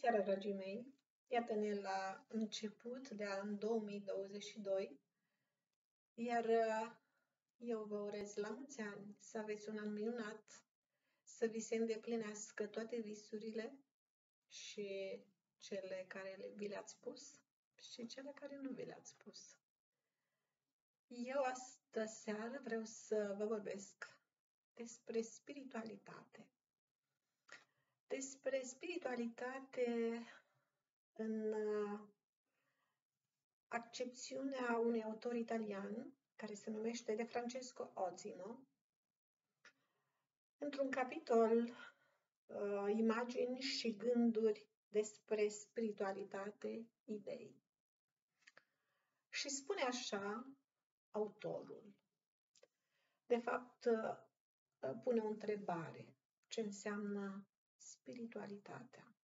seara, dragii mei! Iată-ne la început de an 2022, iar uh, eu vă urez la mulți ani, să aveți un an minunat, să vi se îndeplinească toate visurile și cele care vi le-ați spus și cele care nu vi le-ați spus. Eu astă seară vreau să vă vorbesc despre spiritualitate despre spiritualitate în uh, accepțiunea unui autor italian care se numește De Francesco Ozimo, într-un capitol uh, imagini și gânduri despre spiritualitate, idei. Și spune așa autorul. De fapt, uh, pune o întrebare. Ce înseamnă spiritualitatea.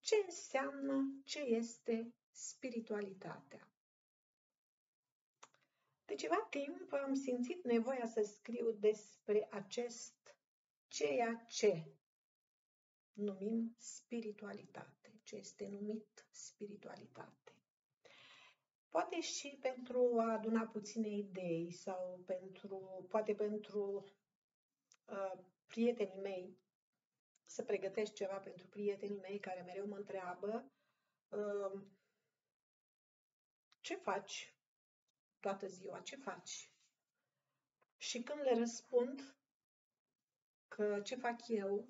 Ce înseamnă, ce este spiritualitatea? De ceva timp am simțit nevoia să scriu despre acest ceea ce numim spiritualitate, ce este numit spiritualitate. Poate și pentru a aduna puține idei sau pentru, poate pentru uh, prietenii mei, să pregătesc ceva pentru prietenii mei care mereu mă întreabă um, ce faci toată ziua, ce faci? Și când le răspund că ce fac eu,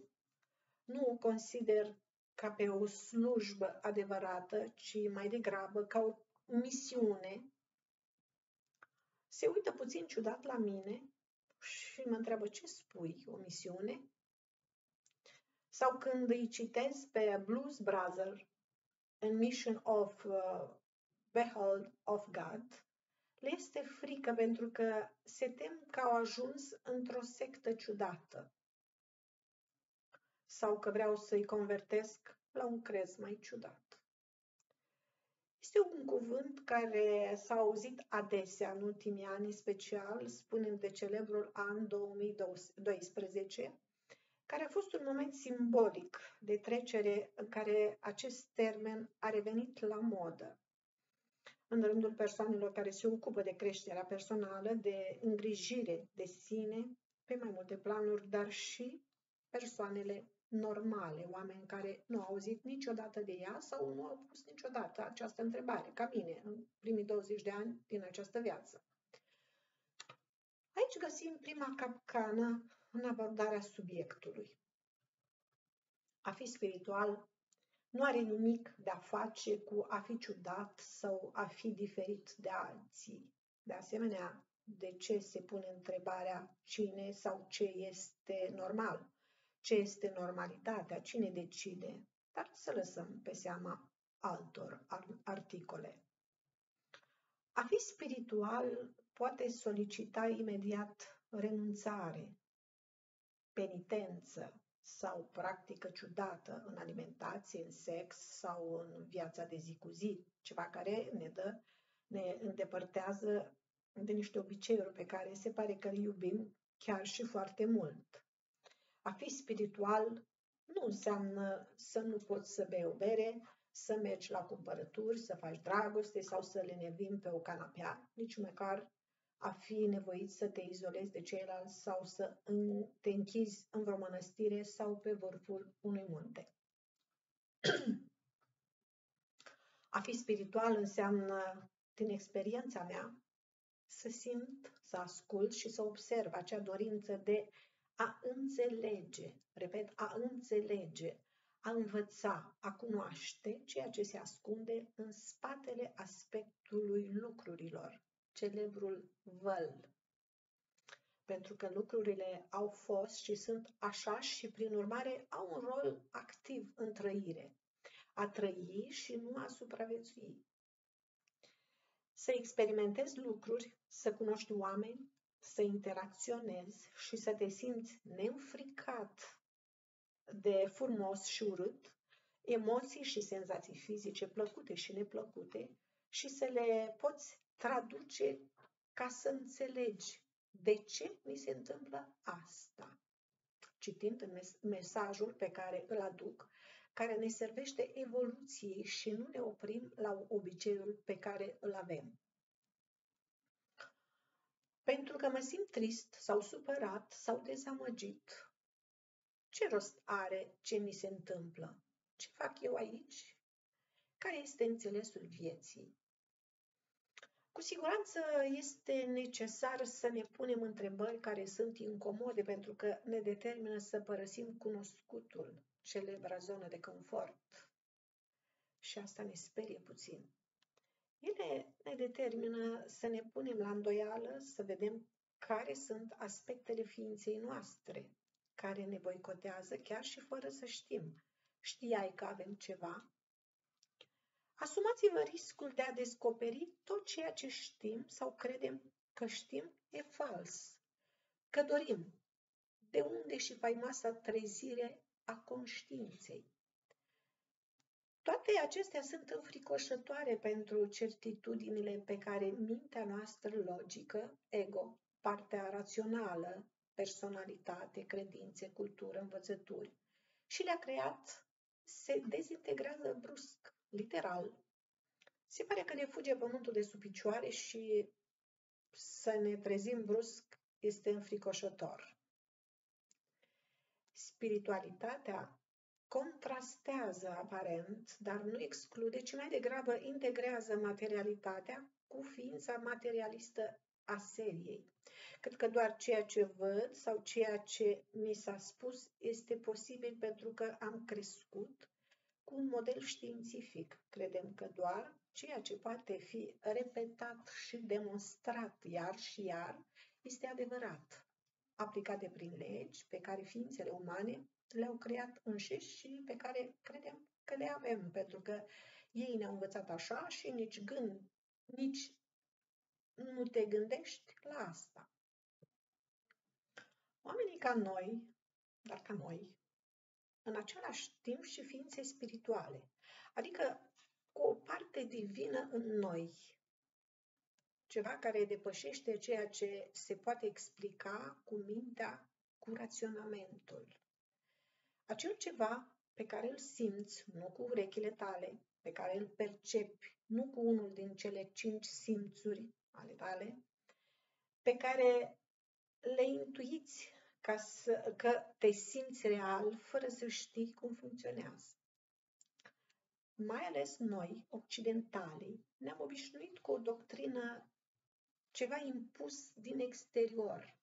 nu o consider ca pe o slujbă adevărată, ci mai degrabă ca o misiune, se uită puțin ciudat la mine și mă întreabă ce spui, o misiune? Sau când îi citez pe Blues Brother în Mission of uh, Behold of God, le este frică pentru că se tem că au ajuns într-o sectă ciudată sau că vreau să-i convertesc la un crez mai ciudat. Este un cuvânt care s-a auzit adesea în ultimii ani, special spunând de celebrul an 2012, care a fost un moment simbolic de trecere în care acest termen a revenit la modă. În rândul persoanelor care se ocupă de creșterea personală, de îngrijire de sine pe mai multe planuri, dar și persoanele normale, oameni care nu au auzit niciodată de ea sau nu au pus niciodată această întrebare, ca mine, în primii 20 de ani din această viață. Aici găsim prima capcană în abordarea subiectului. A fi spiritual nu are nimic de a face cu a fi ciudat sau a fi diferit de alții. De asemenea, de ce se pune întrebarea cine sau ce este normal? Ce este normalitatea, cine decide, dar să lăsăm pe seama altor articole. A fi spiritual poate solicita imediat renunțare, penitență sau practică ciudată în alimentație, în sex sau în viața de zi cu zi, ceva care ne dă, ne îndepărtează de niște obiceiuri pe care se pare că îl iubim chiar și foarte mult. A fi spiritual nu înseamnă să nu poți să bei o bere, să mergi la cumpărături, să faci dragoste sau să lenevim pe o canapea, nici măcar a fi nevoit să te izolezi de ceilalți sau să te închizi în vreo mănăstire sau pe vârful unui munte. A fi spiritual înseamnă, din experiența mea, să simt, să ascult și să observ acea dorință de a înțelege, repet, a înțelege, a învăța, a cunoaște ceea ce se ascunde în spatele aspectului lucrurilor, celebrul văl. Pentru că lucrurile au fost și sunt așa și, prin urmare, au un rol activ în trăire. A trăi și nu a supraviețui. Să experimentezi lucruri, să cunoști oameni, să interacționezi și să te simți neînfricat de frumos și urât, emoții și senzații fizice plăcute și neplăcute și să le poți traduce ca să înțelegi de ce mi se întâmplă asta. citind în mesajul pe care îl aduc, care ne servește evoluției și nu ne oprim la obiceiul pe care îl avem. Pentru că mă simt trist sau supărat sau dezamăgit, ce rost are ce mi se întâmplă? Ce fac eu aici? Care este înțelesul vieții? Cu siguranță este necesar să ne punem întrebări care sunt incomode pentru că ne determină să părăsim cunoscutul, celebra zonă de confort. Și asta ne sperie puțin. Ele ne determină să ne punem la îndoială, să vedem care sunt aspectele ființei noastre, care ne boicotează chiar și fără să știm. Știai că avem ceva? Asumați-vă riscul de a descoperi tot ceea ce știm sau credem că știm e fals, că dorim. De unde și faimoasa trezire a conștiinței. Toate acestea sunt înfricoșătoare pentru certitudinile pe care mintea noastră logică, ego, partea rațională, personalitate, credințe, cultură, învățături și le-a creat, se dezintegrează brusc, literal. Se pare că ne fuge pământul de sub picioare și să ne trezim brusc este înfricoșător. Spiritualitatea contrastează aparent, dar nu exclude, ci mai degrabă integrează materialitatea cu ființa materialistă a seriei. Cred că doar ceea ce văd sau ceea ce mi s-a spus este posibil pentru că am crescut cu un model științific. Credem că doar ceea ce poate fi repetat și demonstrat iar și iar este adevărat, aplicate prin legi pe care ființele umane le-au creat înșiși și pe care credem că le avem, pentru că ei ne-au învățat așa și nici gând, nici nu te gândești la asta. Oamenii ca noi, dar ca noi, în același timp și ființe spirituale, adică cu o parte divină în noi, ceva care depășește ceea ce se poate explica cu mintea, cu raționamentul. Acel ceva pe care îl simți, nu cu urechile tale, pe care îl percepi, nu cu unul din cele cinci simțuri ale tale, pe care le intuiți ca să, că te simți real fără să știi cum funcționează. Mai ales noi, occidentalii, ne-am obișnuit cu o doctrină ceva impus din exterior,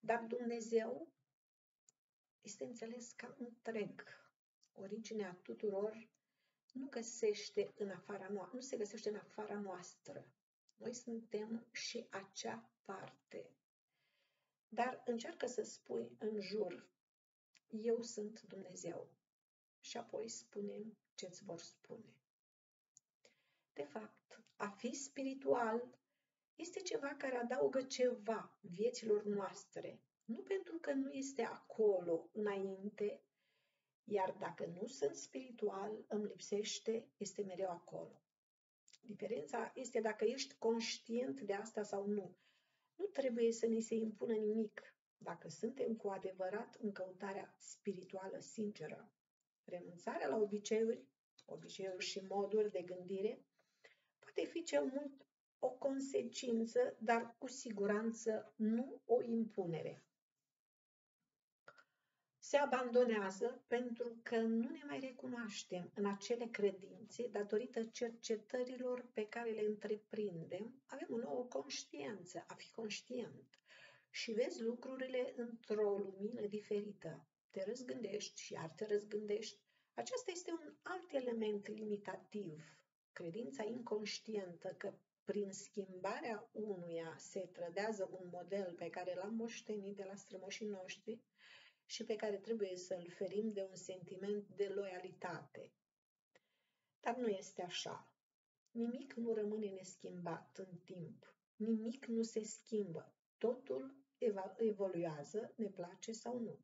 dar Dumnezeu este înțeles ca întreg. Originea tuturor nu găsește în afara noastră, nu se găsește în afara noastră. Noi suntem și acea parte. Dar încearcă să spui în jur, eu sunt Dumnezeu. Și apoi spunem ce-ți vor spune. De fapt, a fi spiritual este ceva care adaugă ceva vieților noastre, nu pentru că nu este acolo înainte, iar dacă nu sunt spiritual, îmi lipsește, este mereu acolo. Diferența este dacă ești conștient de asta sau nu. Nu trebuie să ni se impună nimic dacă suntem cu adevărat în căutarea spirituală sinceră. Renunțarea la obiceiuri, obiceiuri și moduri de gândire poate fi cel mult o consecință, dar cu siguranță nu o impunere se abandonează pentru că nu ne mai recunoaștem în acele credințe datorită cercetărilor pe care le întreprindem, avem o nouă conștiință, a fi conștient și vezi lucrurile într-o lumină diferită. Te răzgândești și iar te răzgândești. Aceasta este un alt element limitativ, credința inconștientă că prin schimbarea unuia se trădează un model pe care l-am moștenit de la strămoșii noștri și pe care trebuie să-l ferim de un sentiment de loialitate. Dar nu este așa. Nimic nu rămâne neschimbat în timp. Nimic nu se schimbă. Totul evoluează, ne place sau nu.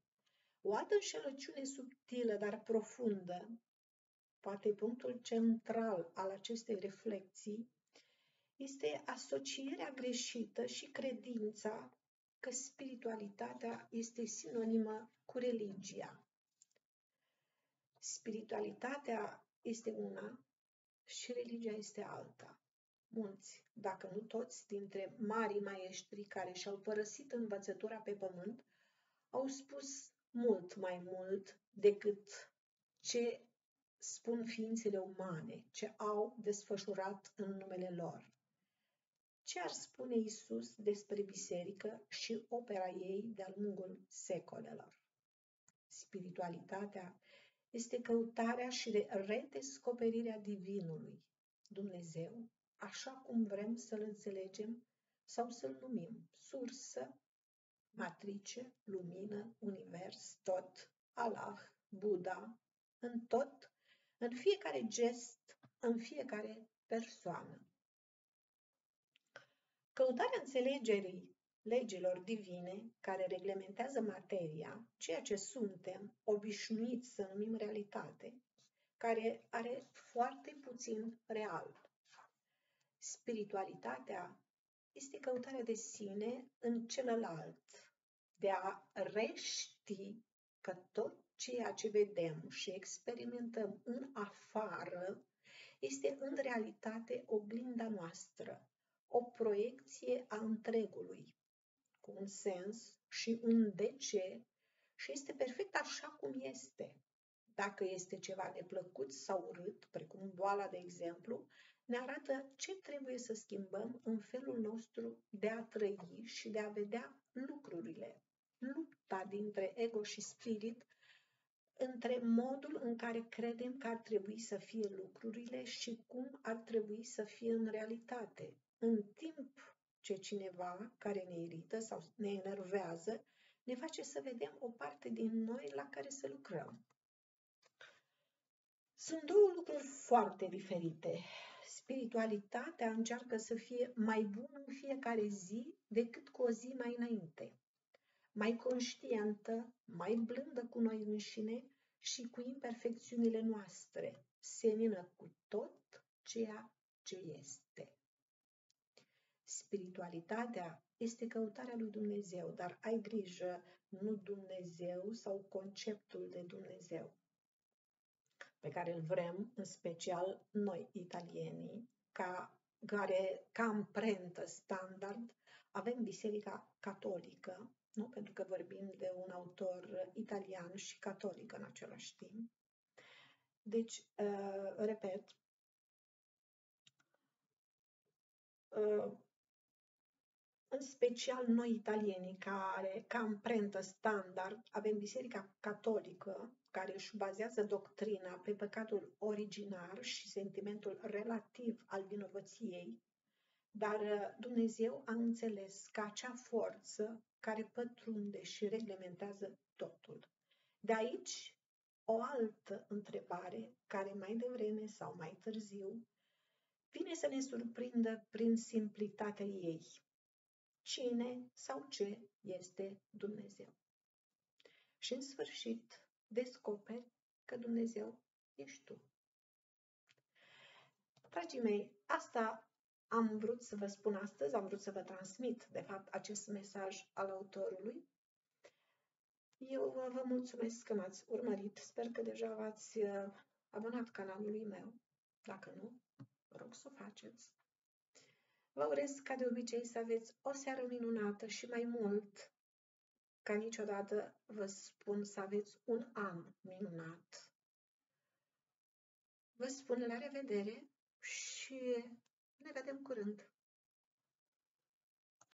O altă înșelăciune subtilă, dar profundă, poate punctul central al acestei reflexii, este asocierea greșită și credința că spiritualitatea este sinonimă cu religia. Spiritualitatea este una și religia este alta. Mulți, dacă nu toți, dintre marii maestri care și-au părăsit învățătura pe pământ, au spus mult mai mult decât ce spun ființele umane, ce au desfășurat în numele lor. Ce ar spune Isus despre biserică și opera ei de-a lungul secolelor? Spiritualitatea este căutarea și redescoperirea divinului, Dumnezeu, așa cum vrem să-L înțelegem sau să-L numim, sursă, matrice, lumină, univers, tot, Allah, Buddha, în tot, în fiecare gest, în fiecare persoană. Căutarea înțelegerii legilor divine care reglementează materia, ceea ce suntem obișnuiți să numim realitate, care are foarte puțin real. Spiritualitatea este căutarea de sine în celălalt, de a rești că tot ceea ce vedem și experimentăm în afară este în realitate oglinda noastră, o proiecție a întregului, cu un sens și un de ce și este perfect așa cum este. Dacă este ceva neplăcut sau urât, precum boala de exemplu, ne arată ce trebuie să schimbăm în felul nostru de a trăi și de a vedea lucrurile. Lupta dintre ego și spirit între modul în care credem că ar trebui să fie lucrurile și cum ar trebui să fie în realitate, în timp ce cineva care ne irită sau ne enervează ne face să vedem o parte din noi la care să lucrăm. Sunt două lucruri foarte diferite. Spiritualitatea încearcă să fie mai bună în fiecare zi decât cu o zi mai înainte, mai conștientă, mai blândă cu noi înșine și cu imperfecțiunile noastre, senină cu tot ceea ce este. Spiritualitatea este căutarea lui Dumnezeu, dar ai grijă, nu Dumnezeu sau conceptul de Dumnezeu pe care îl vrem, în special noi italienii, ca, care ca amprentă standard avem Biserica Catolică, nu? pentru că vorbim de un autor italian și catolic în același timp. Deci, uh, repet, uh, în special noi italienii, care, ca amprentă standard, avem Biserica Catolică, care își bazează doctrina pe păcatul originar și sentimentul relativ al vinovăției, dar uh, Dumnezeu a înțeles că acea forță care pătrunde și reglementează totul. De aici, o altă întrebare, care mai devreme sau mai târziu vine să ne surprindă prin simplitatea ei. Cine sau ce este Dumnezeu? Și în sfârșit, descoperi că Dumnezeu ești tu. Dragii mei, asta am vrut să vă spun astăzi, am vrut să vă transmit, de fapt, acest mesaj al autorului. Eu vă mulțumesc că m-ați urmărit. Sper că deja v-ați uh, abonat canalului meu. Dacă nu, vă rog să o faceți. Vă urez ca de obicei să aveți o seară minunată și mai mult ca niciodată vă spun să aveți un an minunat. Vă spun la revedere și ne vedem curând.